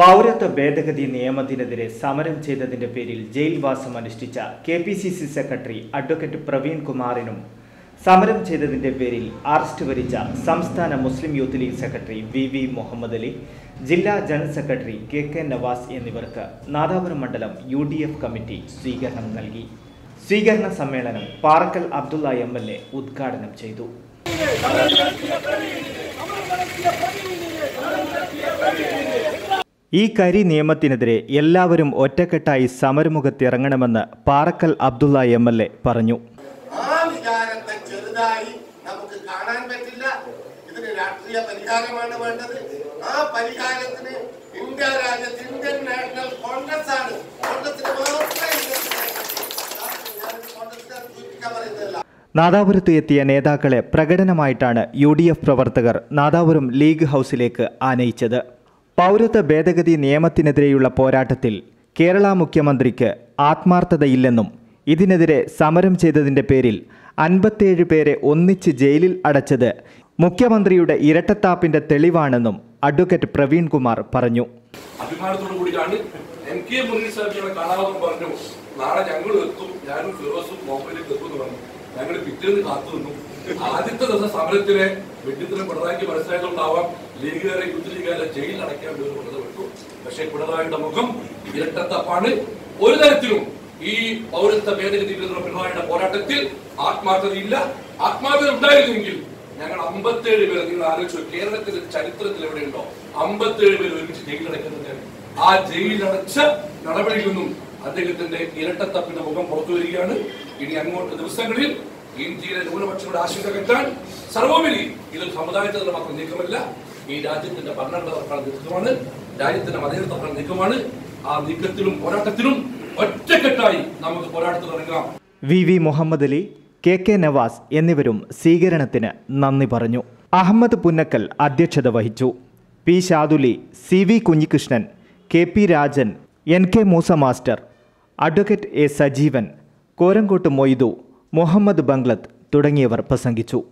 പൗരത്വ ഭേദഗതി നിയമത്തിനെതിരെ സമരം ചെയ്തതിന്റെ പേരിൽ ജയിൽവാസം അനുഷ്ഠിച്ച K P C C secretary advocate Praveen കുമാറിനും സമരം ചെയ്തതിന്റെ പേരിൽ അറസ്റ്റ് വരിച്ച സംസ്ഥാന Muslim youth league secretary V V Muhammad Ali ജില്ലാ general secretary K K Navas എന്നിവർക്ക് നാദാപുരം മണ്ഡലം യു ഡി എഫ് കമ്മിറ്റി സ്വീകരണം നൽകി. സ്വീകരണ സമ്മേളനം Parakkal Abdullah M L A ഉദ്ഘാടനം ചെയ്തു. ഈ കരി നിയമത്തിനെതിരെ എല്ലാവരും ഒറ്റക്കെട്ടായി സമരമുഖത്തിറങ്ങണമെന്ന് Parakkal Abdullah M L A പറഞ്ഞു. ആ വികാരത്തെ ചെറുതായി നമുക്ക് കാണാൻ പറ്റില്ല. ഇതിന് രാഷ്ട്രീയ പരിഹാരമാണ് വേണ്ടത്. ആ പരിഹാരത്തിന് ഇന്ത്യ രാജ്യത്ത് ഇന്ത്യൻ നാഷണൽ കോൺഗ്രസ് ആണ്. കോൺഗ്രസിന് മാത്രമേ നാദാപുരത്ത് എത്തിയ നേതാക്കളെ പ്രകടനമായിട്ടാണ് യു ഡി എഫ് പ്രവർത്തകർ നാദാപുരം ലീഗ് ഹൗസിലേക്ക് ആനയിച്ചത്. പൗരത്വ ഭേദഗതി നിയമത്തിനെതിരെയുള്ള പോരാട്ടത്തിൽ കേരള മുഖ്യമന്ത്രിക്ക് ആത്മാർത്ഥതയില്ലെന്നും ഇതിനെതിരെ സമരം ചെയ്തതിന്റെ പേരിൽ അൻപത്തേഴ് പേരെ ഒന്നിച്ച് ജയിലിൽ അടച്ചത് മുഖ്യമന്ത്രിയുടെ ഇരട്ടത്താപ്പിന്റെ തെളിവാണെന്നും അഡ്വക്കേറ്റ് പ്രവീൺ കുമാർ പറഞ്ഞു. അഭിമാനത്തോടു കൂടിയാണ് പറഞ്ഞു നാളെ ഞങ്ങൾ എത്തും എന്ന് പറഞ്ഞു. ഞങ്ങൾ പിറ്റേന്ന് കാത്തു നിന്നു. ആദ്യത്തെ ദിവസം സമരത്തിലെ വെട്ടിത്തിന് പിണറായിക്ക് മനസ്സിലായതുകൊണ്ടാവാം ലീഗുകാരെ യൂത്ത് ലീഗുകാരെ ജയിലിൽ അടയ്ക്കാൻ വിട്ടു. പക്ഷേ പിണറായിയുടെ മുഖം ഇരട്ടത്തപ്പാണ് ഒരു തരത്തിലും ഈ പൗരത്വ ഭേദഗതി പിണറായിയുടെ പോരാട്ടത്തിൽ ആത്മാർത്ഥതയില്ല. ആത്മാർത്ഥത ഉണ്ടായിരുന്നെങ്കിൽ ഞങ്ങൾ അമ്പത്തേഴ് പേര് നിങ്ങൾ ആലോചിച്ചു കേരളത്തിന്റെ ചരിത്രത്തിൽ എവിടെയുണ്ടോ അമ്പത്തേഴ് പേര് ഒരുമിച്ച് ജയിലിൽ ജയിലടയ്ക്കുന്നത് ആ ജയിലിലടച്ച നടപടിയിൽ നിന്നും അദ്ദേഹത്തിന്റെ ഇരട്ടത്തപ്പിന്റെ മുഖം പുറത്തു വരികയാണ്. ഇനി അങ്ങോട്ട് ദിവസങ്ങളിൽ ഇന്ത്യയിലെ ന്യൂനപക്ഷങ്ങളുടെ ആശങ്ക കെട്ടാൻ സർവോപരി ഇത് സമുദായത്തിന്റെ മാത്രം നീക്കമല്ല ഈ രാജ്യത്തിന്റെ ഭരണഘടന നീക്കമാണ് രാജ്യത്തിന്റെ മതേതര നീക്കമാണ്. ആ നീക്കത്തിലും പോരാട്ടത്തിലും ഒറ്റക്കെട്ടായി നമുക്ക് പോരാട്ടത്തിൽ ഇറങ്ങാം. V V Muhammad Ali K K Navas എന്നിവരും സ്വീകരണത്തിന് നന്ദി പറഞ്ഞു. അഹമ്മദ് പുന്നക്കൽ അധ്യക്ഷത വഹിച്ചു. P Shaduli C V Kunhikrishnan K P Rajan N K Moosa master advocate A Sajeevan Korangott Moythu Muhammad Banglath തുടങ്ങിയവർ പ്രസംഗിച്ചു.